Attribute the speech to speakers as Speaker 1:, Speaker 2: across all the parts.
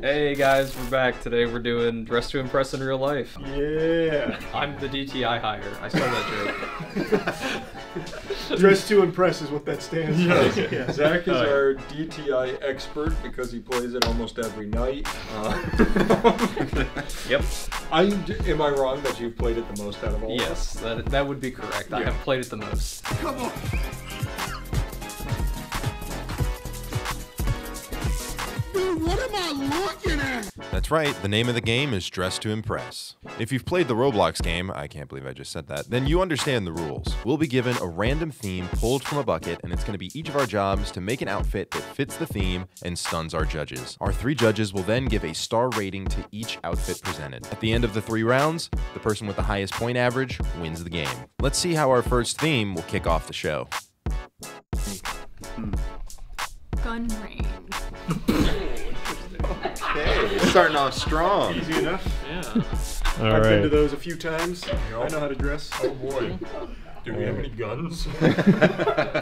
Speaker 1: Hey guys, we're back. Today we're doing Dress to Impress in Real Life.
Speaker 2: Yeah.
Speaker 1: I'm the DTI hire. I stole that joke.
Speaker 2: Dress to impress is what that stands for.
Speaker 3: Yeah. Zach is our DTI expert because he plays it almost every night. Uh,
Speaker 1: Yep.
Speaker 3: I am I wrong that you've played it the most out of all? of us?
Speaker 1: Yes, that, that would be correct. I have played it the most.
Speaker 4: That's right, the name of the game is Dress to Impress. If you've played the Roblox game, I can't believe I just said that, then you understand the rules. We'll be given a random theme pulled from a bucket, and it's going to be each of our jobs to make an outfit that fits the theme and stuns our judges. Our three judges will then give a star rating to each outfit presented. At the end of the three rounds, the person with the highest point average wins the game. Let's see how our first theme will kick off the show. Hmm.
Speaker 5: Gun range.
Speaker 4: Hey, starting off strong.
Speaker 2: Easy enough.
Speaker 1: Yeah.
Speaker 6: All
Speaker 2: I've been to those a few times. I know how to dress.
Speaker 3: Oh boy. Do we have any guns?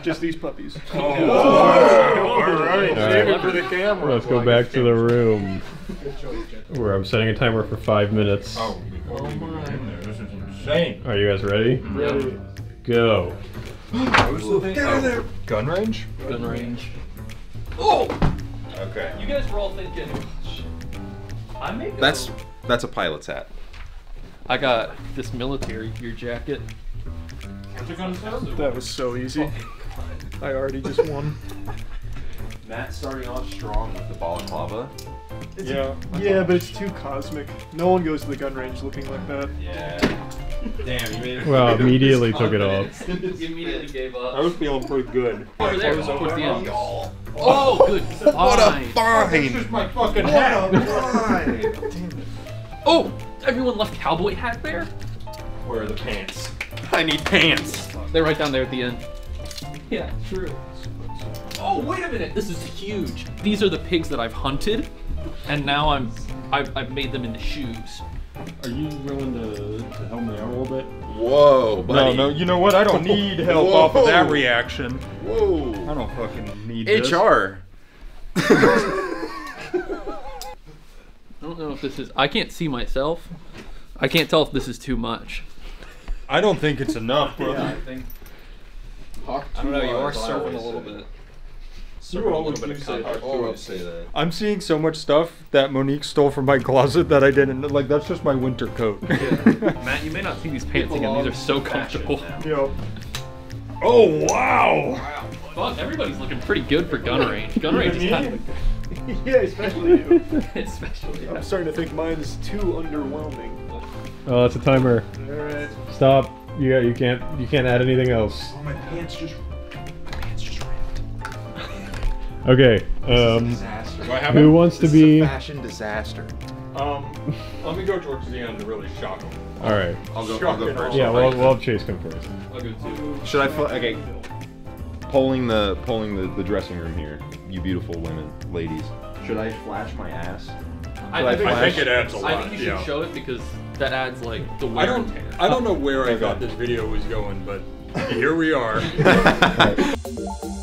Speaker 2: Just these puppies.
Speaker 3: oh, all right. Save
Speaker 6: right.
Speaker 3: it for the camera.
Speaker 6: Let's go back to the room where I'm setting a timer for five minutes.
Speaker 3: Oh, oh my goodness, this is insane.
Speaker 6: Are you guys ready?
Speaker 2: Ready.
Speaker 6: Go.
Speaker 3: Gun range?
Speaker 1: Gun range. Oh!
Speaker 4: Okay.
Speaker 1: You guys were all thinking. I may go-
Speaker 4: That's that's a pilot's hat.
Speaker 1: I got this military gear jacket.
Speaker 2: That was so easy. I already just won.
Speaker 4: Matt starting off strong with the balaclava.
Speaker 2: Yeah. Yeah, but it's too cosmic. No one goes to the gun range looking like that.
Speaker 4: Yeah. Damn, you made it.
Speaker 6: Well, immediately took it off.
Speaker 1: immediately gave
Speaker 3: I was feeling pretty good.
Speaker 1: Over there, towards the end. Oh, good.
Speaker 4: What a
Speaker 1: Fine.
Speaker 3: This is my fucking hat.
Speaker 1: Oh, everyone left cowboy hat there?
Speaker 3: Where are the pants?
Speaker 4: I need pants.
Speaker 1: They're right down there at the end. Yeah, true. Oh, wait a minute. This is huge. These are the pigs that I've hunted, and now I'm I've, I've made them into shoes.
Speaker 7: Are you willing to, to help me out a little bit?
Speaker 4: Whoa,
Speaker 3: No,
Speaker 4: buddy.
Speaker 3: no, no, you know what? I don't need help off of that reaction.
Speaker 4: Whoa.
Speaker 3: I don't fucking need this.
Speaker 4: HR.
Speaker 1: I don't know if this is. I can't see myself. I can't tell if this is too much.
Speaker 3: I don't think it's enough, brother.
Speaker 1: I think. I don't know. You are serving a little bit. Serving a little bit of content.
Speaker 4: always say that.
Speaker 3: I'm seeing so much stuff that Monique stole from my closet that I didn't. Like, that's just my winter coat.
Speaker 1: Matt, you may not see these pants again. These are so comfortable.
Speaker 3: Yo. Oh, wow.
Speaker 1: Fuck, everybody's looking pretty good for gun range. Gun range is kind of,
Speaker 2: yeah, especially you.
Speaker 1: especially. You.
Speaker 2: I'm starting to think mine is too underwhelming.
Speaker 6: Oh, that's a timer.
Speaker 2: Alright.
Speaker 6: Stop. You got, you can't you can't add anything else.
Speaker 4: Oh, my pants just.
Speaker 6: Okay. Um,
Speaker 4: Disaster.
Speaker 3: Do I have
Speaker 6: who
Speaker 3: it?
Speaker 6: wants to
Speaker 4: This is a
Speaker 6: be?
Speaker 4: fashion disaster.
Speaker 3: Um, let me go towards the end to really shock him.
Speaker 6: All right.
Speaker 4: I'll go, I'll
Speaker 3: Shock
Speaker 4: go first.
Speaker 6: Yeah, we'll, we'll have Chase come first.
Speaker 1: I'll go too.
Speaker 4: Should I? Fl- okay. Polling the polling the, the dressing room here, you beautiful women, ladies. Should I flash my ass?
Speaker 1: I,
Speaker 4: I
Speaker 1: think,
Speaker 3: I think it adds a lot.
Speaker 1: I think you should
Speaker 3: yeah.
Speaker 1: show it because that adds like the wear
Speaker 3: I don't.
Speaker 1: and tear.
Speaker 3: I don't know where I thought this video was going, but here we are.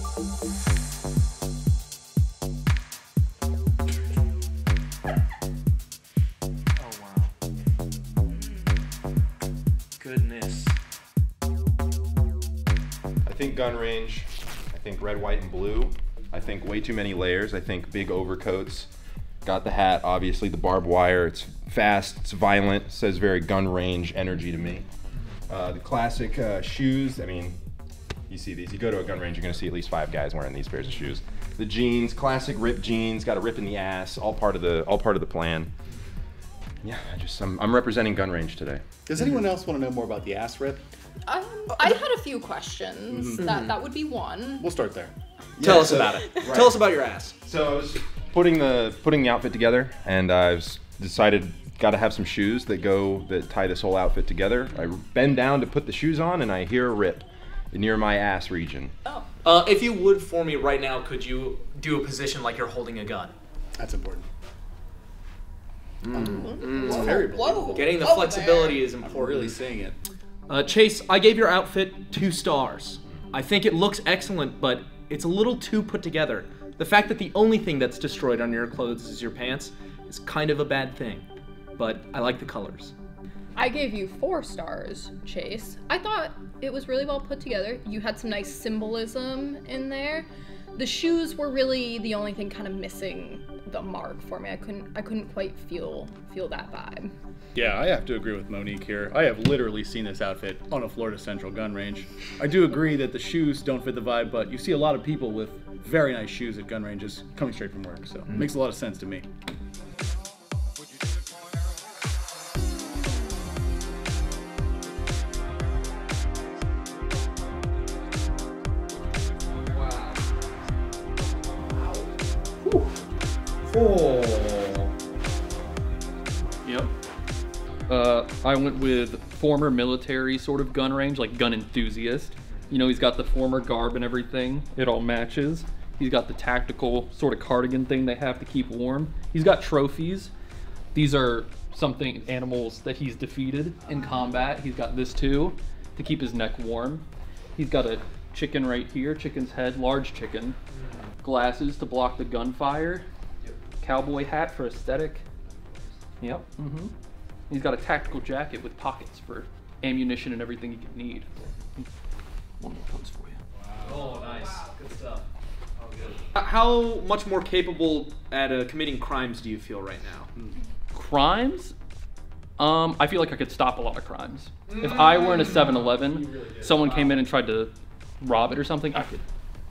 Speaker 4: think red, white, and blue. I think way too many layers. I think big overcoats. Got the hat, obviously the barbed wire. It's fast. It's violent. Says very gun range energy to me. Uh, the classic uh, shoes. I mean, you see these. You go to a gun range, you're gonna see at least five guys wearing these pairs of shoes. The jeans, classic ripped jeans. Got a rip in the ass. All part of the all part of the plan. Yeah, I just I'm, I'm representing gun range today.
Speaker 8: Does anyone else want to know more about the ass rip?
Speaker 5: Um, I had a few questions. That that would be one.
Speaker 8: We'll start there.
Speaker 9: Tell
Speaker 4: Yeah,
Speaker 9: us
Speaker 4: so-
Speaker 9: about it.
Speaker 4: right.
Speaker 9: Tell us about your ass.
Speaker 4: So I was putting the putting the outfit together, and I've decided got to have some shoes that go that tie this whole outfit together. I bend down to put the shoes on, and I hear a rip near my ass region.
Speaker 5: Oh,
Speaker 9: Uh, if you would for me right now, could you do a position like you're holding a gun?
Speaker 8: That's important.
Speaker 5: It's
Speaker 8: very
Speaker 5: whoa.
Speaker 9: Getting the
Speaker 5: Whoa
Speaker 9: flexibility is
Speaker 8: I'm
Speaker 9: important.
Speaker 8: really seeing it.
Speaker 9: Uh, Chase, I gave your outfit two stars. I think it looks excellent, but it's a little too put together. The fact that the only thing that's destroyed on your clothes is your pants is kind of a bad thing, but I like the colors.
Speaker 5: I gave you four stars, Chase. I thought it was really well put together. You had some nice symbolism in there. The shoes were really the only thing kind of missing the mark for me. I couldn't I couldn't quite feel feel that vibe.
Speaker 8: Yeah, I have to agree with Monique here. I have literally seen this outfit on a Florida Central gun range. I do agree that the shoes don't fit the vibe, but you see a lot of people with very nice shoes at gun ranges coming straight from work, so it makes a lot of sense to me.
Speaker 1: I went with former military sort of gun range, like gun enthusiast. You know, he's got the former garb and everything. It all matches. He's got the tactical sort of cardigan thing they have to keep warm. He's got trophies. These are something animals that he's defeated in combat. He's got this too to keep his neck warm. He's got a chicken right here, chicken's head, large chicken. Glasses to block the gunfire. Cowboy hat for aesthetic. Yep. hmm He's got a tactical jacket with pockets for ammunition and everything you could need. One more pose for you.
Speaker 9: Oh, nice. Good stuff. How much more capable at uh, committing crimes do you feel right now?
Speaker 1: Crimes? Um, I feel like I could stop a lot of crimes. If I were in a 7-Eleven, someone came in and tried to rob it or something, I could.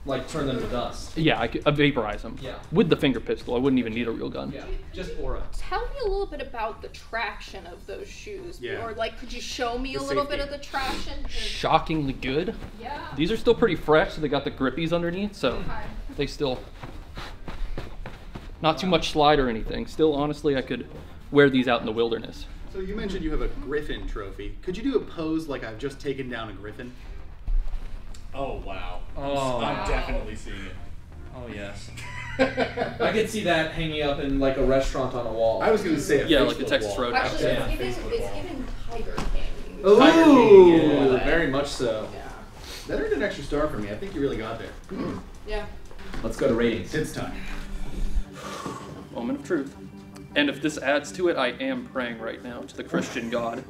Speaker 9: Like turn them to dust.
Speaker 1: Yeah, I could uh, vaporize them.
Speaker 9: Yeah.
Speaker 1: With the finger pistol, I wouldn't even need a real gun.
Speaker 9: Yeah, just aura.
Speaker 5: Tell me a little bit about the traction of those shoes.
Speaker 8: Yeah.
Speaker 5: Or like could you show me
Speaker 8: The
Speaker 5: a little bit of the traction?
Speaker 1: Shockingly good.
Speaker 5: Yeah.
Speaker 1: These are still pretty fresh, so they got the grippies underneath, so
Speaker 5: Okay.
Speaker 1: they still not too much slide or anything. Still, honestly, I could wear these out in the wilderness.
Speaker 8: So you mentioned you have a Griffin trophy. Could you do a pose like I've just taken down a Griffin?
Speaker 7: Oh wow.
Speaker 9: Oh.
Speaker 7: I'm definitely seeing it.
Speaker 9: Oh yes. I could see that hanging up in like a restaurant on a wall.
Speaker 8: I was going to say a
Speaker 1: Yeah, like the
Speaker 8: Facebook
Speaker 1: Texas
Speaker 8: wall.
Speaker 1: Roadhouse.
Speaker 5: Actually,
Speaker 9: Yeah.
Speaker 5: it's given it's given Tiger King.
Speaker 9: Ooh,
Speaker 8: Tiger King, yeah.
Speaker 9: very much so.
Speaker 5: Yeah.
Speaker 8: That earned an extra star for me. I think you really got there.
Speaker 5: Yeah.
Speaker 9: Let's go to ratings.
Speaker 8: It's time.
Speaker 1: Moment of truth. And if this adds to it, I am praying right now to the Christian God.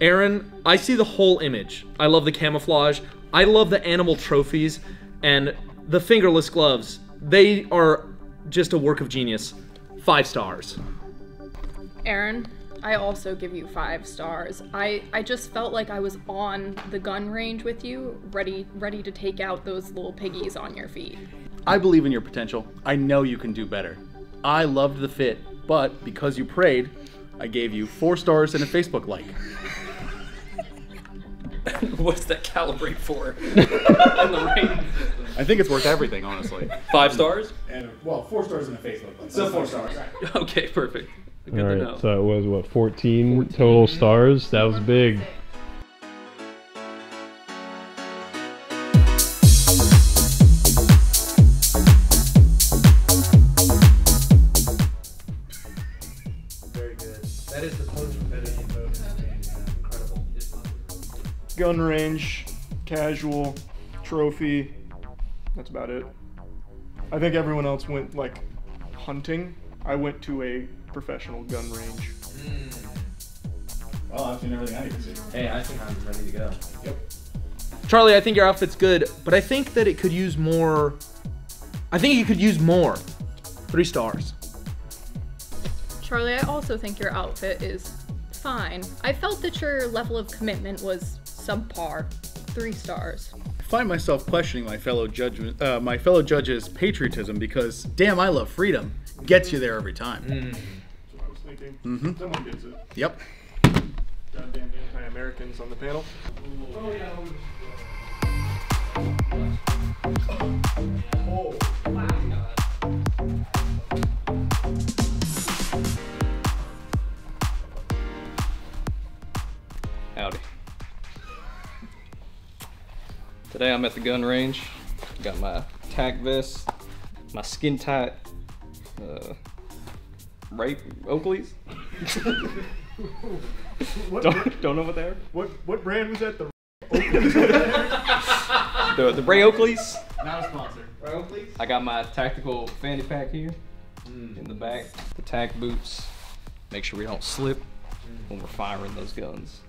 Speaker 9: Aaron, I see the whole image. I love the camouflage. I love the animal trophies and the fingerless gloves. They are just a work of genius. Five stars.
Speaker 5: Aaron, I also give you five stars. I, I just felt like I was on the gun range with you, ready ready to take out those little piggies on your feet.
Speaker 8: I believe in your potential. I know you can do better. I loved the fit, but because you prayed, I gave you four stars and a Facebook like.
Speaker 1: What's that calibrate for? In the rating system.
Speaker 8: I think it's worth everything, honestly.
Speaker 1: Five stars?
Speaker 8: And well, four stars and a Facebook like.
Speaker 9: So four stars.
Speaker 1: Okay, perfect. Good
Speaker 6: All
Speaker 1: to know.
Speaker 6: so it was what 14, total stars. That was big.
Speaker 2: Gun range, casual, trophy. That's about it. I think everyone else went like hunting. I went to a professional gun range. Hmm.
Speaker 8: Well, I've seen everything I need to see.
Speaker 9: Hey, I think I'm ready to go. Yep. Charlie, I think your outfit's good, but I think that it could use more. I think you could use more. Three stars.
Speaker 5: Charlie, I also think your outfit is fine. I felt that your level of commitment was subpar. Three stars.
Speaker 8: I find myself questioning my fellow judge, uh, my fellow judges' patriotism because damn, I love freedom. Gets you there every time.
Speaker 2: That's what I was thinking.
Speaker 8: Mhm.
Speaker 2: Someone gets it.
Speaker 8: Yep.
Speaker 2: Goddamn anti-Americans on the panel.
Speaker 1: Howdy. Today I'm at the gun range. Got my tack vest, my skin tight, uh, Ray Oakleys.
Speaker 2: What,
Speaker 1: don't, don't know what they are.
Speaker 2: what what brand was that? The
Speaker 1: The, the Ray Oakleys.
Speaker 8: Not a sponsor.
Speaker 1: oakley's I got my tactical fanny pack here in the back, the tack boots, make sure we don't slip when we're firing those guns.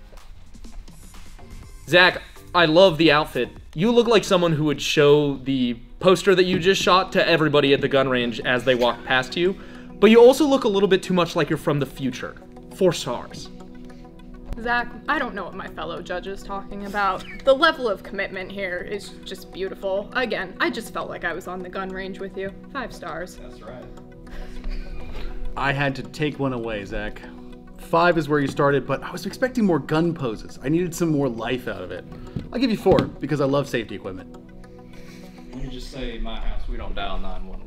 Speaker 9: Zach, I love the outfit. You look like someone who would show the poster that you just shot to everybody at the gun range as they walk past you. But you also look a little bit too much like you're from the future. Four stars.
Speaker 5: Zach, I don't know what my fellow judge is talking about. The level of commitment here is just beautiful. Again, I just felt like I was on the gun range with you. Five stars.
Speaker 7: That's right.
Speaker 8: I had to take one away, Zach. Five is where you started, but I was expecting more gun poses. I needed some more life out of it. I'll give you four because I love safety equipment.
Speaker 1: Let me just say, my house, we don't dial 911.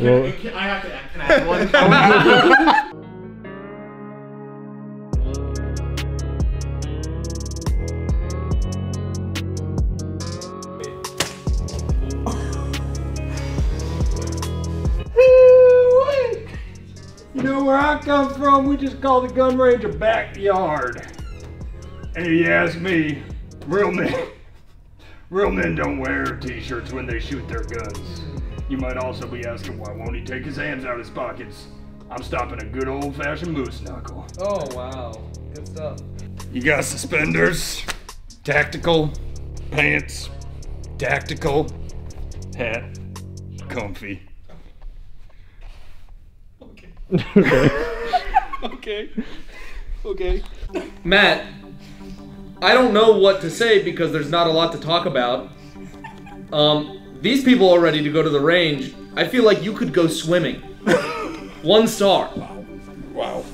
Speaker 6: Well,
Speaker 8: I have to can I have one?
Speaker 3: Come from? We just call the gun range a backyard. And if you ask me, real men, real men don't wear t-shirts when they shoot their guns. You might also be asking why won't he take his hands out of his pockets? I'm stopping a good old-fashioned moose knuckle.
Speaker 1: oh, wow. Good stuff.
Speaker 3: You got suspenders, tactical, pants, tactical, hat, comfy.
Speaker 1: Okay. Okay.
Speaker 9: Matt, I don't know what to say because there's not a lot to talk about. Um, these people are ready to go to the range. I feel like you could go swimming. One star.
Speaker 3: Wow. Wow.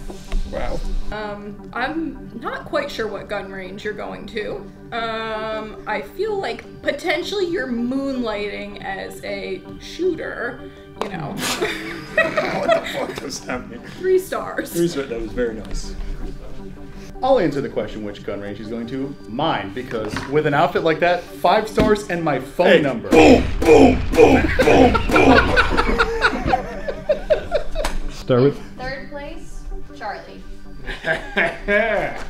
Speaker 3: Wow.
Speaker 5: Um, I'm not quite sure what gun range you're going to. Um, I feel like potentially you're moonlighting as a shooter, you know.
Speaker 3: what the fuck does that mean?
Speaker 5: Three stars.
Speaker 3: That was very nice.
Speaker 8: I'll answer the question which gun range he's going to. Mine, because with an outfit like that, five stars and my phone number.
Speaker 3: Boom, boom, boom, boom, boom.
Speaker 6: start with
Speaker 10: Third place, Charlie.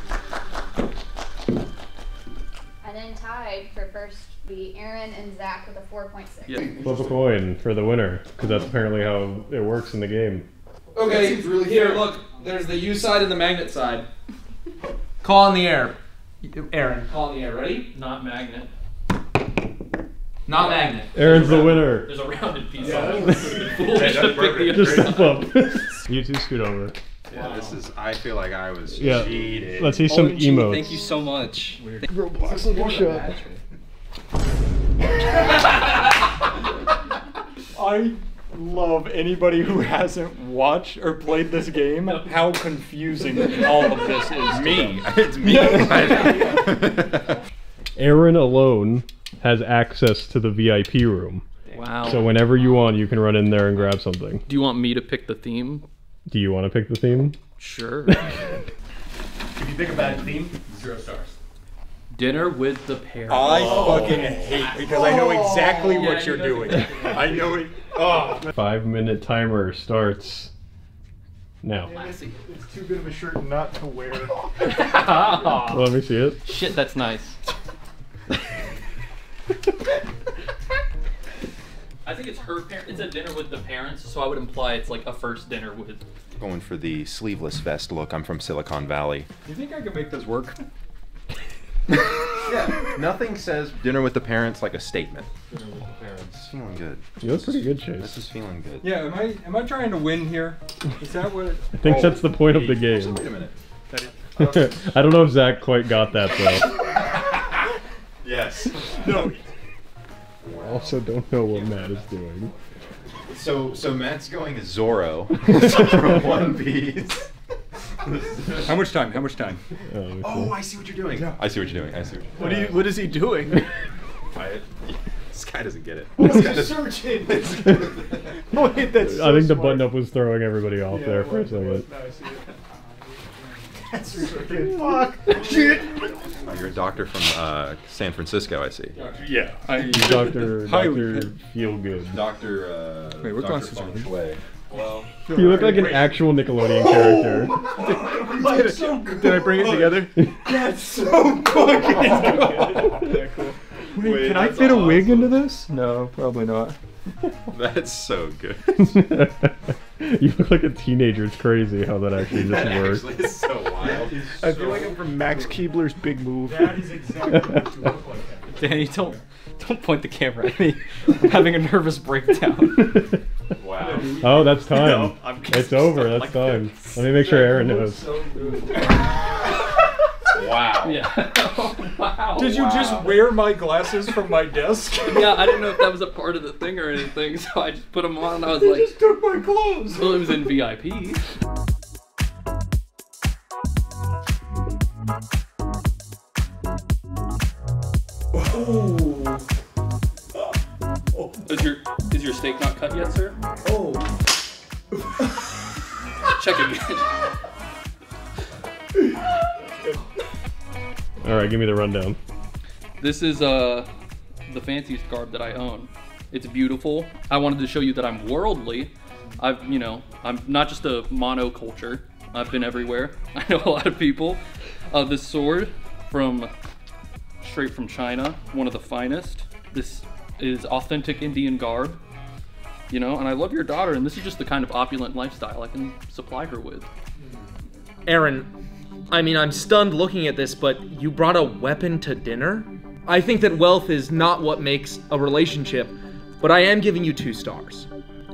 Speaker 10: be Aaron and Zach with a 4.6.
Speaker 1: Yeah.
Speaker 6: flip a coin for the winner, because that's apparently how it works in the game.
Speaker 9: Okay, really here, look. There's the U side and the magnet side. Call in the air. Aaron, call in the air. Ready?
Speaker 1: Not magnet.
Speaker 9: Not magnet.
Speaker 6: Aaron's the winner.
Speaker 1: There's a rounded piece on it. Foolish to pick the
Speaker 6: Just
Speaker 1: other
Speaker 6: step up. you two scoot over.
Speaker 4: Yeah, this is. I feel like I was
Speaker 6: Yeah.
Speaker 4: cheated.
Speaker 6: Let's see some
Speaker 1: OMG,
Speaker 6: emotes.
Speaker 1: Thank you so much.
Speaker 2: Roblox, look shot. I love anybody who hasn't watched or played this game. How confusing all of this is.
Speaker 4: me. It's me.
Speaker 6: Aaron alone has access to the VIP room.
Speaker 1: Wow.
Speaker 6: So whenever you want, you can run in there and grab something.
Speaker 1: Do you want me to pick the theme?
Speaker 6: Do you want to pick the theme?
Speaker 1: Sure.
Speaker 8: If you pick a bad theme,
Speaker 7: Zero stars.
Speaker 1: Dinner with the parents.
Speaker 3: I oh. fucking hate because I know oh. exactly
Speaker 1: Yeah,
Speaker 3: what
Speaker 1: he
Speaker 3: you're doing. I know it. Oh.
Speaker 6: Five minute timer starts now.
Speaker 2: It's too good of a shirt not to wear.
Speaker 6: Let me see it.
Speaker 1: Shit, that's nice. I think it's her parents. It's a dinner with the parents, so I would imply it's like a first dinner with.
Speaker 4: Going for the sleeveless vest look. I'm from Silicon Valley.
Speaker 3: You think I can make this work?
Speaker 4: Yeah. Nothing says dinner with the parents like a statement. It's feeling good.
Speaker 6: You look pretty good,
Speaker 4: This is feeling good.
Speaker 3: Yeah. Am I am I trying to win here? Is that what? It,
Speaker 6: I think that's the point of the
Speaker 4: Actually,
Speaker 6: game.
Speaker 4: wait a minute.
Speaker 6: I don't know if Zach quite got that though.
Speaker 4: Yes.
Speaker 3: no.
Speaker 6: I also don't know what Matt is doing.
Speaker 4: So so Matt's going as Zoro from One Piece.
Speaker 3: How much time? How much time?
Speaker 6: Oh, let me
Speaker 4: Oh. I see what you're doing. I see what you're doing. I see what you're
Speaker 8: what are you? What is he doing?
Speaker 4: I, this guy doesn't get it. This guy doesn't-
Speaker 2: Searching. Wait, that's
Speaker 6: I think the button up was throwing everybody off
Speaker 2: Yeah,
Speaker 6: there for a second.
Speaker 2: I see it. That's freaking fuck. Shit.
Speaker 4: Oh, you're a doctor from uh, San Francisco, I see.
Speaker 3: Yeah. I,
Speaker 6: Doctor
Speaker 3: Highly-
Speaker 6: Doctor Feel Good.
Speaker 4: Doctor. Uh,
Speaker 3: Wait, what
Speaker 4: Dr.
Speaker 3: glasses
Speaker 4: Feng
Speaker 3: are these?
Speaker 4: Shui. Well,
Speaker 6: You look like an actual Nickelodeon oh! character.
Speaker 2: That's so.
Speaker 8: Did I bring it together?
Speaker 2: That's so fucking good. Wait, can I fit a wig into this? No, probably not.
Speaker 4: that's so good.
Speaker 6: You look like a teenager. It's crazy how that actually just works.
Speaker 4: Actually, it's so wild.
Speaker 2: I feel like I'm from Max Keeble's Big Move.
Speaker 3: That is exactly what you look like.
Speaker 1: Danny, don't don't point the camera at me. I'm having a nervous breakdown.
Speaker 4: Wow.
Speaker 6: Oh, that's time.
Speaker 1: No, I'm
Speaker 6: it's over. That's
Speaker 1: like
Speaker 6: time. Let me make sure Aaron knows.
Speaker 4: Wow.
Speaker 1: Yeah. wow.
Speaker 3: Did you just wear my glasses from my desk?
Speaker 1: Yeah, I didn't know if that was a part of the thing or anything, so I just put them on and I was
Speaker 3: You
Speaker 1: like,
Speaker 3: just took my clothes.
Speaker 1: well, it was in VIP. Oh. Is your is your steak not cut yet, sir?
Speaker 3: Oh.
Speaker 1: Check again.
Speaker 6: All right, give me the rundown.
Speaker 1: This is uh the fanciest garb that I own. It's beautiful. I wanted to show you that I'm worldly. I've, you know, I'm not just a monoculture. I've been everywhere. I know a lot of people. Uh, this sword from straight from China, one of the finest. This is authentic Indian garb. You know, and I love your daughter, and this is just the kind of opulent lifestyle I can supply her with.
Speaker 9: Aaron, I mean, I'm stunned looking at this, but you brought a weapon to dinner? I think that wealth is not what makes a relationship, but I am giving you two stars.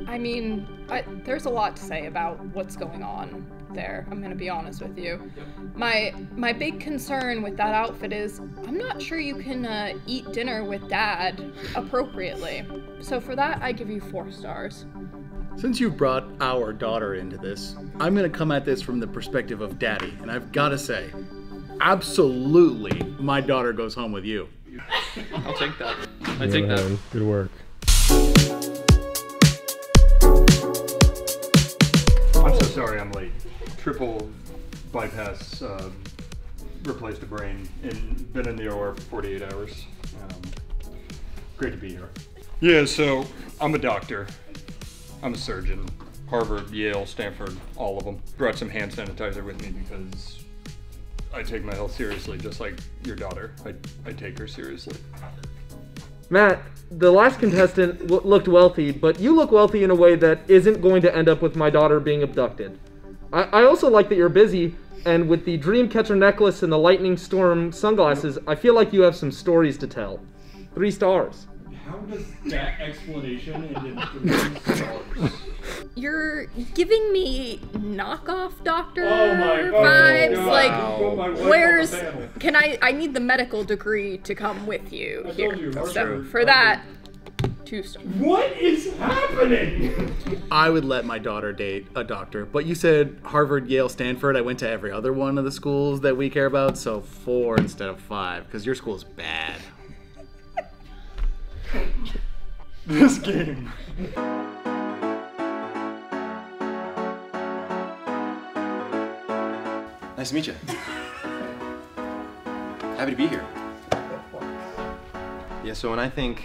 Speaker 5: I mean, I, there's a lot to say about what's going on there. I'm gonna be honest with you. My my big concern with that outfit is I'm not sure you can uh, eat dinner with Dad appropriately. So for that, I give you four stars.
Speaker 8: Since you brought our daughter into this, I'm gonna come at this from the perspective of daddy, and I've gotta say, absolutely, my daughter goes home with you.
Speaker 1: I'll take that. I
Speaker 6: Good
Speaker 1: take that.
Speaker 6: Good work.
Speaker 3: I'm so sorry I'm late. Triple bypass uh, replaced a brain and been in the OR for 48 hours. Um, great to be here. Yeah, so I'm a doctor. I'm a surgeon. Harvard, Yale, Stanford, all of them. Brought some hand sanitizer with me because I take my health seriously, just like your daughter. I, I take her seriously.
Speaker 9: Matt, the last contestant w- looked wealthy, but you look wealthy in a way that isn't going to end up with my daughter being abducted. I, I also like that you're busy, and with the Dreamcatcher necklace and the Lightning Storm sunglasses, I feel like you have some stories to tell. Three stars.
Speaker 3: How does that explanation end in three stars?
Speaker 5: You're giving me knockoff doctor
Speaker 3: Oh my
Speaker 5: vibes.
Speaker 3: God.
Speaker 5: Like,
Speaker 3: Put my wife on
Speaker 5: where's? Can I? I need the medical degree to come with you
Speaker 3: I
Speaker 5: here.
Speaker 3: told you,
Speaker 5: so
Speaker 3: Harvard-
Speaker 5: for that, two stars.
Speaker 3: What is happening?
Speaker 8: I would let my daughter date a doctor, but you said Harvard, Yale, Stanford. I went to every other one of the schools that we care about, so four instead of five, because your school's bad.
Speaker 3: this game.
Speaker 4: Nice to meet you. Happy to be here. Yeah, so when I think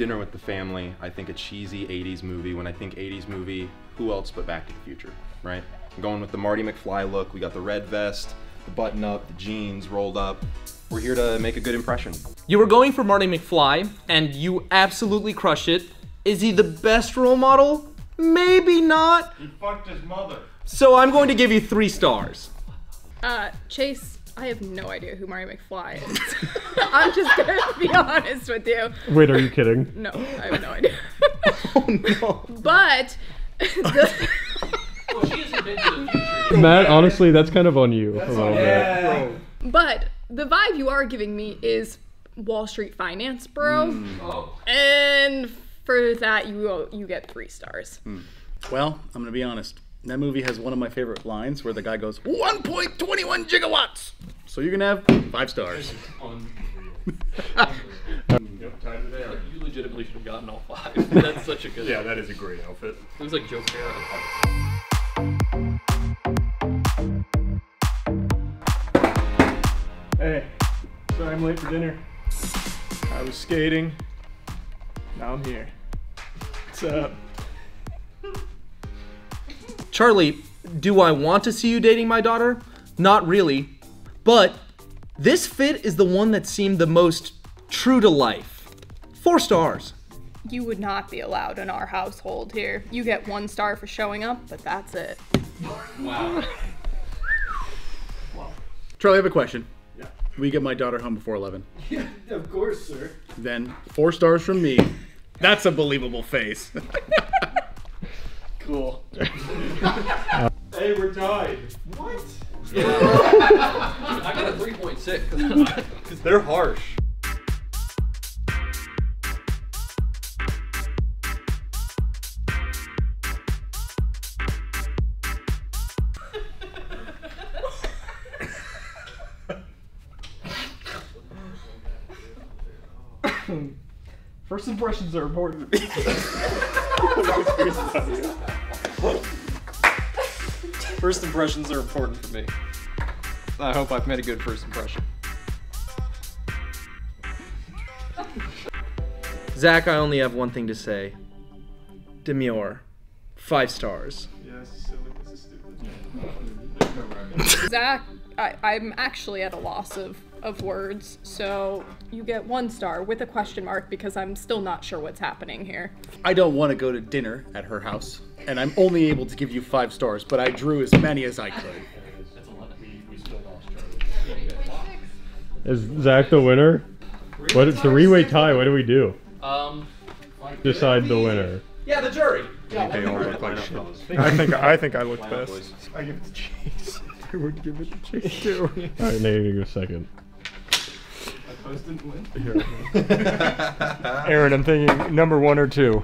Speaker 4: dinner with the family, I think a cheesy 80s movie. When I think 80s movie, who else but Back to the Future, right? I'm going with the Marty McFly look. We got the red vest, the button up, the jeans rolled up. We're here to make a good impression.
Speaker 9: You were going for Marty McFly, and you absolutely crushed it. Is he the best role model? Maybe not.
Speaker 3: He fucked his mother.
Speaker 9: So I'm going to give you three stars.
Speaker 5: Uh, Chase, I have no idea who Marty McFly is. I'm just gonna be honest with you.
Speaker 6: Wait, are you kidding?
Speaker 5: No, I have no idea.
Speaker 9: Oh no.
Speaker 5: but the,
Speaker 1: Well, she hasn't been to the future.
Speaker 6: Matt, honestly, that's kind of on you a little bit.
Speaker 5: but the vibe you are giving me is Wall Street Finance, bro. Hmm.
Speaker 1: Oh.
Speaker 5: And for that, you you get three stars. Hmm.
Speaker 8: Well, I'm gonna be honest. That movie has one of my favorite lines where the guy goes 1.21 gigawatts. So you're gonna have five stars.
Speaker 3: Yep, time of day.
Speaker 1: You legitimately should have gotten all five. That's such a good.
Speaker 3: Yeah, that is a great outfit.
Speaker 1: It was like Joe Carroll.
Speaker 2: Hey, sorry I'm late for dinner. I was skating. Now I'm here. What's up?
Speaker 9: Charlie, do I want to see you dating my daughter? Not really. But this fit is the one that seemed the most true to life. Four stars.
Speaker 5: You would not be allowed in our household here. You get one star for showing up, but that's it.
Speaker 1: Wow. wow.
Speaker 8: Charlie, I have a question. Yeah. We get my daughter home before 11.
Speaker 3: Yeah, of course, sir.
Speaker 8: Then four stars from me. That's a believable face.
Speaker 2: Cool. hey, we're tied. What?
Speaker 1: I got a 3.6.
Speaker 2: because They're harsh. First impressions are important.
Speaker 1: First impressions are important for me. I hope I've made a good first impression.
Speaker 9: Zach, I only have one thing to say. Demure. Five stars.
Speaker 5: Zach, I, I'm actually at a loss of, of words, so you get one star with a question mark because I'm still not sure what's happening here.
Speaker 8: I don't want to go to dinner at her house, and I'm only able to give you five stars, but I drew as many as I could.
Speaker 6: Is Zach the winner? What? It's a three-way tie. What do we do?
Speaker 1: Um,
Speaker 6: Decide the winner.
Speaker 9: Yeah, the jury.
Speaker 2: They all look like shit. I think I think I look best. I give it to Chase. I would give it to Chase too.
Speaker 6: All right, now you go second.
Speaker 2: Aaron, I'm thinking number one or two.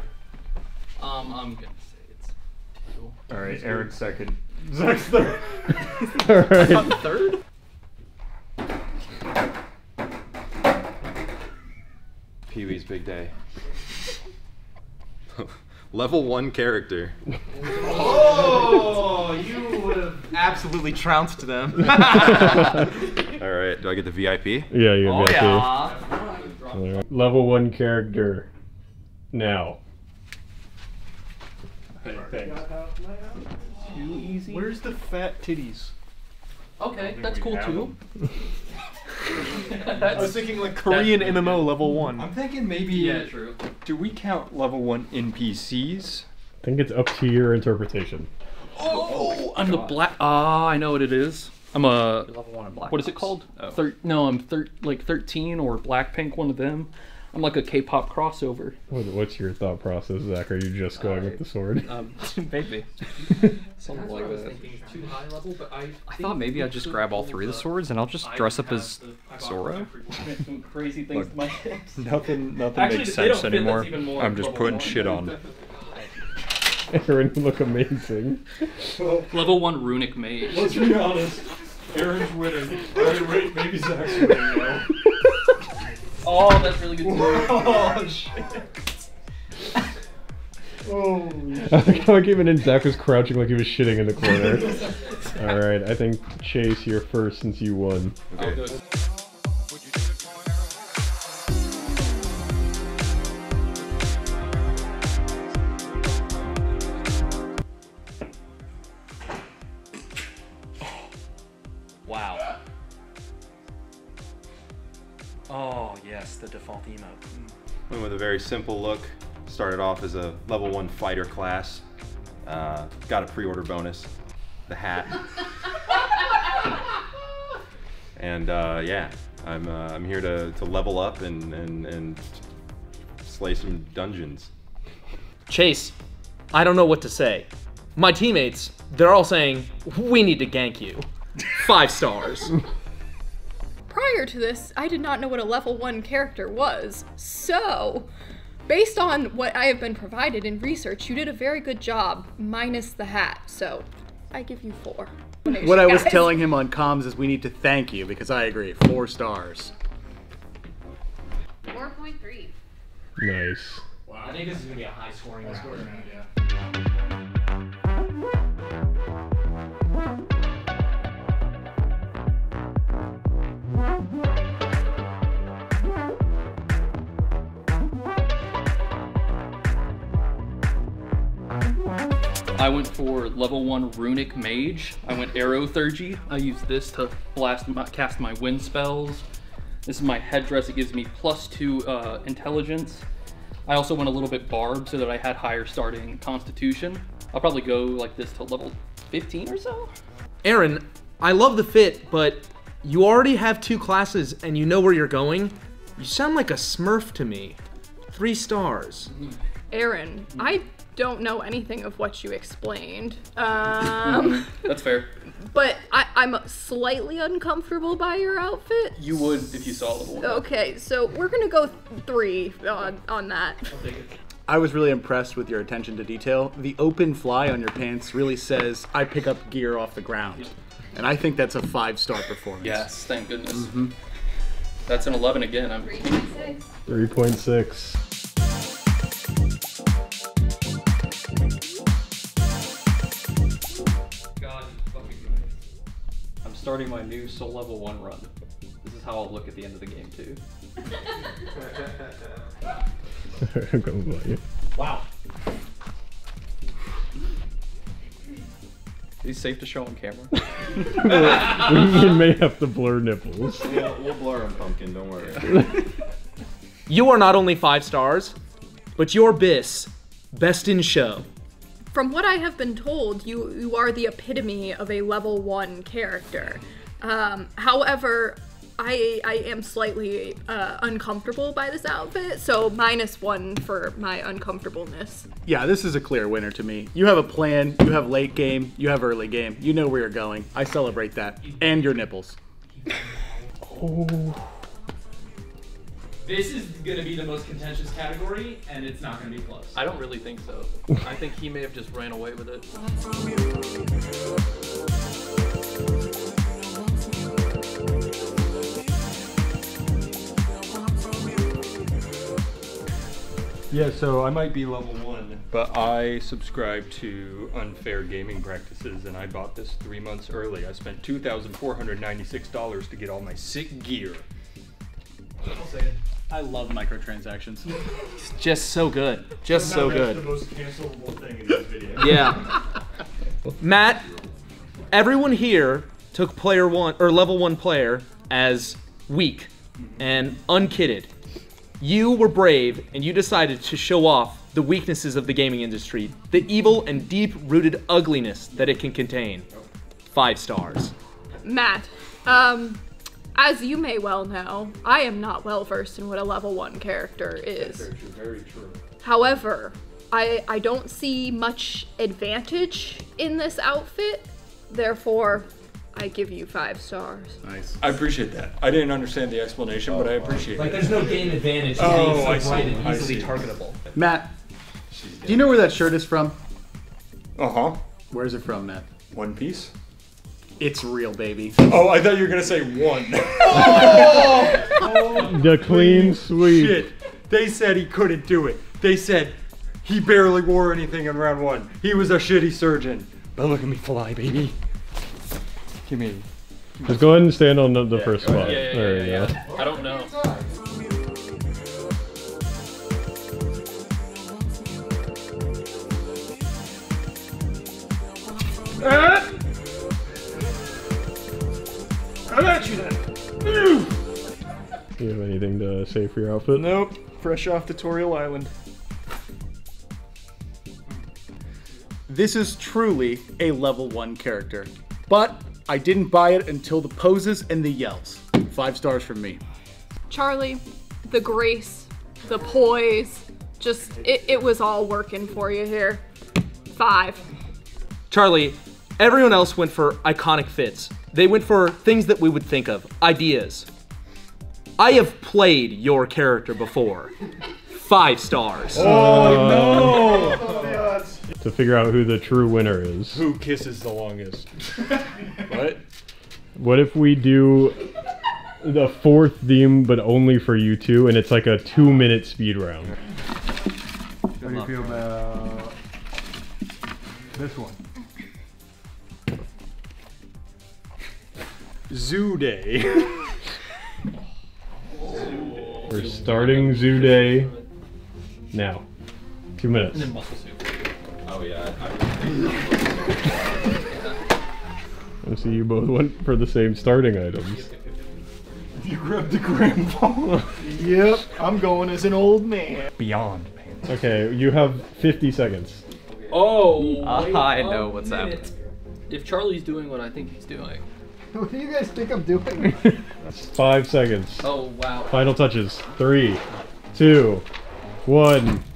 Speaker 1: um, I'm gonna say it's two.
Speaker 3: All right, Aaron's second. Zach's third.
Speaker 6: All right.
Speaker 1: Third?
Speaker 4: Pee Wee's Big Day. Level one character.
Speaker 9: Oh, you would have absolutely trounced them.
Speaker 4: All right, do I get the VIP?
Speaker 6: Yeah, you
Speaker 9: oh
Speaker 6: got
Speaker 9: yeah.
Speaker 6: All right. Level one character. Now.
Speaker 3: Hey, thanks.
Speaker 1: Too easy.
Speaker 2: Where's the fat titties?
Speaker 1: Okay, that's cool
Speaker 3: have
Speaker 1: too.
Speaker 2: I was thinking like Korean MMO level one.
Speaker 3: I'm thinking maybe.
Speaker 1: Yeah, true.
Speaker 3: Do we count level one NPCs?
Speaker 6: I think it's up to your interpretation.
Speaker 1: Oh, I'm the black. Ah, I know what it is. I'm a.
Speaker 9: Level one in black.
Speaker 1: What is it called? Thir- no, I'm thir- like 13 or Blackpink, one of them. I'm like a K-pop crossover.
Speaker 6: What's your thought process, Zach? Are you just going with the sword?
Speaker 1: Um, maybe. Something like that.
Speaker 9: Too level, I.
Speaker 7: I thought maybe I'd just grab all three of the swords and I'll just dress up as Zoro.
Speaker 1: Some crazy things to.
Speaker 3: Nothing. Nothing
Speaker 1: Actually,
Speaker 3: makes sense anymore. I'm just putting
Speaker 1: one.
Speaker 3: shit on.
Speaker 6: Aaron, you look amazing.
Speaker 1: Level one runic mage.
Speaker 3: Let's be honest. Aaron's winning. Wait, wait, maybe Zach's winning now.
Speaker 1: Oh, that's really good. too.
Speaker 3: oh shit. Oh.
Speaker 6: I think how I came in and Zach was crouching like he was shitting in the corner. All right, I think Chase, you're first since you won.
Speaker 1: Good.
Speaker 7: Wow. Oh, yes, the default emote.
Speaker 4: Went with a very simple look. Started off as a level one fighter class. Uh, got a pre-order bonus. The hat. and uh, yeah, I'm uh, I'm here to, to level up and, and and slay some dungeons.
Speaker 9: Chase, I don't know what to say. My teammates, they're all saying, we need to gank you. Five stars.
Speaker 5: Prior to this, I did not know what a level 1 character was. So, based on what I have been provided in research, you did a very good job, minus the hat. So, I give you 4.
Speaker 8: What I was telling him on comms is we need to thank you because I agree. Four stars.
Speaker 10: 4.3.
Speaker 6: Nice.
Speaker 9: I think this is gonna be a high scoring round.
Speaker 1: I went for level one runic mage. I went aerothergy. I use this to blast my, cast my wind spells. This is my headdress. It gives me plus two uh, intelligence. I also went a little bit barb so that I had higher starting constitution. I'll probably go like this to level 15 or so.
Speaker 9: Aaron, I love the fit, but you already have two classes and you know where you're going. You sound like a smurf to me. Three stars.
Speaker 5: Aaron, I don't know anything of what you explained. Um,
Speaker 1: That's fair.
Speaker 5: But I, am slightly uncomfortable by your outfit.
Speaker 1: You would if you saw the one.
Speaker 5: Okay, so we're gonna go three on, on that.
Speaker 11: I was really impressed with your attention to detail. The open fly on your pants really says, I pick up gear off the ground. And I think that's a five star performance.
Speaker 1: Yes, thank goodness. Mm -hmm. That's an 11 again. I'm
Speaker 6: 3.6.
Speaker 1: 3.6. starting my new soul level one run. This is how I'll look at the end of the game too.
Speaker 6: I'm gonna you.
Speaker 1: Wow. Is safe to show on camera?
Speaker 6: we may have to blur nipples.
Speaker 4: Yeah, we'll blur him, pumpkin. Don't worry.
Speaker 9: You are not only five stars, but your bis, best in show.
Speaker 5: From what I have been told, you you are the epitome of a level one character. Um, however, I I am slightly uh, uncomfortable by this outfit, so minus one for my uncomfortableness.
Speaker 11: Yeah, this is a clear winner to me. You have a plan, you have late game, you have early game, you know where you're going. I celebrate that. And your nipples.
Speaker 9: This is gonna be the most contentious category, and it's not gonna be close.
Speaker 1: I don't really think so. I think he may have just ran away with it.
Speaker 3: Yeah, so I might be level one, but I subscribe to unfair gaming practices and I bought this three months early. I spent $2,496 to get all my sick gear.
Speaker 11: I love microtransactions.
Speaker 9: It's just so good. Just so good.
Speaker 3: most cancelable thing in this video.
Speaker 9: Yeah. Matt, everyone here took player one or level one player as weak and unkitted. You were brave and you decided to show off the weaknesses of the gaming industry, the evil and deep rooted ugliness that it can contain. Five stars.
Speaker 5: Matt, um, as you may well know, I am not well versed in what a level one character is.
Speaker 3: Very true.
Speaker 5: However, I I don't see much advantage in this outfit. Therefore, I give you five stars.
Speaker 11: Nice.
Speaker 3: I appreciate that. I didn't understand the explanation, but I appreciate
Speaker 9: Like
Speaker 3: it.
Speaker 9: Like, there's no game advantage
Speaker 3: to being Oh, I see, bright and I
Speaker 9: easily
Speaker 3: see.
Speaker 9: targetable.
Speaker 11: Matt, do you know where that shirt is from?
Speaker 3: Uh huh.
Speaker 11: Where's it from, Matt?
Speaker 3: One Piece?
Speaker 11: It's real, baby.
Speaker 3: Oh, I thought you were gonna say one.
Speaker 6: The clean sweep.
Speaker 3: Shit. They said he couldn't do it. They said he barely wore anything in round one. He was a shitty surgeon. But look at me fly, baby. Give me.
Speaker 6: Just go ahead and stand on the, the first spot.
Speaker 1: Yeah, yeah, yeah,
Speaker 6: there
Speaker 1: yeah,
Speaker 6: you go.
Speaker 1: I don't know.
Speaker 2: Uh, I got you then.
Speaker 6: Do you have anything to say for your outfit?
Speaker 2: Nope. Fresh off Tutorial Island.
Speaker 11: This is truly a level one character. But I didn't buy it until the poses and the yells. Five stars from me.
Speaker 5: Charlie, the grace, the poise, just it, it was all working for you here. Five.
Speaker 9: Charlie, everyone else went for iconic fits. They went for things that we would think of, ideas. I have played your character before. Five stars.
Speaker 6: Oh, To figure out who the true winner is.
Speaker 3: Who kisses the longest? what?
Speaker 6: What if we do the fourth theme, but only for you two, and it's like a two-minute speed round?
Speaker 3: How do you feel about this one? Zoo Day.
Speaker 6: We're starting Zoo Day now. Two minutes.
Speaker 1: And then muscle soup.
Speaker 4: Oh yeah.
Speaker 6: I see you both went for the same starting items.
Speaker 3: you grabbed the grandpa.
Speaker 2: Yep, I'm going as an old man.
Speaker 3: Beyond me.
Speaker 6: Okay, you have 50 seconds.
Speaker 1: Oh, wait
Speaker 7: I
Speaker 1: a
Speaker 7: know what's
Speaker 1: minute. If Charlie's doing what I think he's doing.
Speaker 12: What do you guys think I'm doing?
Speaker 6: Five seconds.
Speaker 1: Oh wow.
Speaker 6: Final touches. Three, two, one.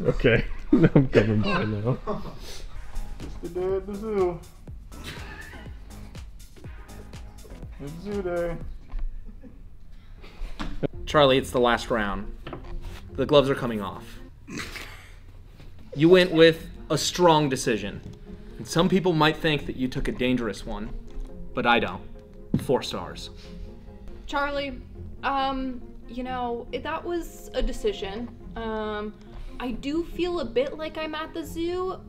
Speaker 6: Okay, I'm coming by now.
Speaker 2: It's the day at the zoo. It's zoo day.
Speaker 9: Charlie, it's the last round. The gloves are coming off. You went with a strong decision. And some people might think that you took a dangerous one, but I don't. Four stars.
Speaker 5: Charlie, um, you know, that was a decision. Um, I do feel a bit like I'm at the zoo,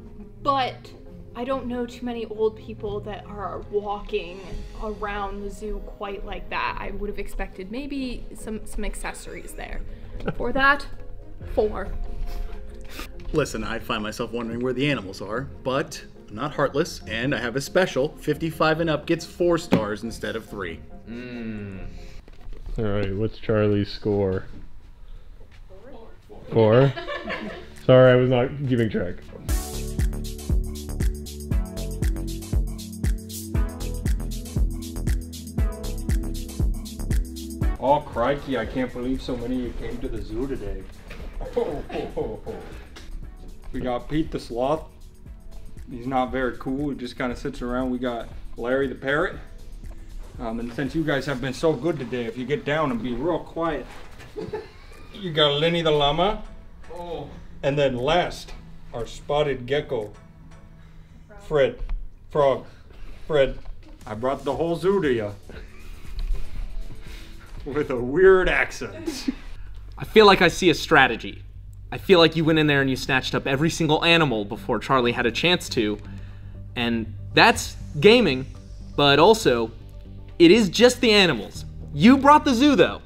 Speaker 5: but I don't know too many old people that are walking around the zoo quite like that. I would have expected maybe some some accessories there. For that, four.
Speaker 11: Listen, I find myself wondering where the animals are, but I'm not heartless, and I have a special. 55 and up gets four stars instead of three.
Speaker 6: All right, what's Charlie's score? Four. Sorry, I was not keeping track.
Speaker 3: Oh, crikey, I can't believe so many of you came to the zoo today. Ho, ho, ho. We got Pete the Sloth. He's not very cool. He just kind of sits around. We got Larry the Parrot. Um, and since you guys have been so good today, if you get down and be real quiet. You got Lenny the Llama.
Speaker 1: Oh.
Speaker 3: And then last, our spotted gecko. Fred. Frog. Fred. I brought the whole zoo to you. With a weird accent.
Speaker 9: I feel like I see a strategy. I feel like you went in there and you snatched up every single animal before Charlie had a chance to. And that's gaming, but also, it is just the animals. You brought the zoo though.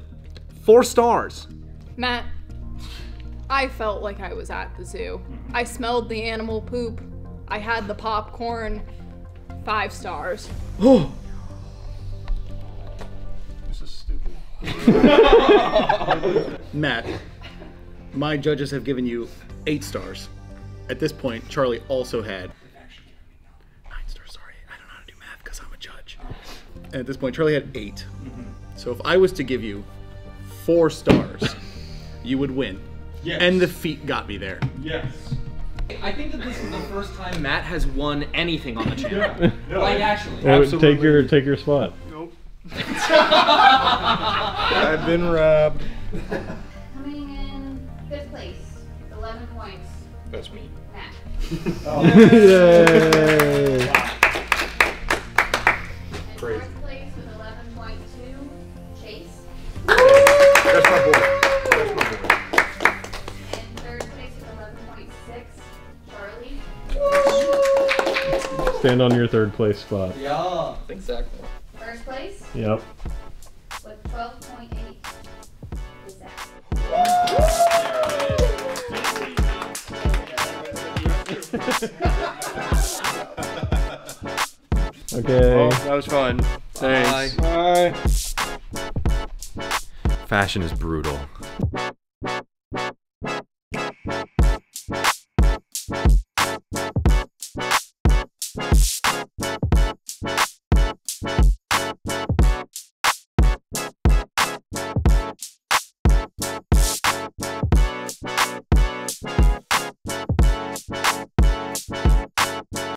Speaker 9: Four stars.
Speaker 5: Matt, I felt like I was at the zoo. I smelled the animal poop. I had the popcorn. Five stars.
Speaker 9: Oh,
Speaker 11: Matt, my judges have given you eight stars. At this point, Charlie also had nine stars. Sorry, I don't know how to do math because I'm a judge. And at this point, Charlie had 8 So if I was to give you four stars, you would win.
Speaker 3: Yes.
Speaker 11: And the feet got me there.
Speaker 3: Yes.
Speaker 9: I think that this is the first time Matt has won anything on the channel. Like actually.
Speaker 6: Oh, take your take your spot.
Speaker 2: Nope. I've been robbed.
Speaker 10: Coming in fifth place, 11 points,
Speaker 3: That's me.
Speaker 10: Matt. Oh.
Speaker 6: Yay!
Speaker 10: In
Speaker 3: Crazy.
Speaker 10: fourth place with 11.2, Chase.
Speaker 3: That's my boy. That's my boy.
Speaker 10: In third place with 11.6, Charlie.
Speaker 6: Stand on your third place spot.
Speaker 1: Yeah. Exactly.
Speaker 10: First place
Speaker 6: Yep.
Speaker 10: with 12.8 is Zach.
Speaker 6: Okay.
Speaker 2: Well, that was fun. Thanks. Bye. Bye.
Speaker 4: Fashion is brutal.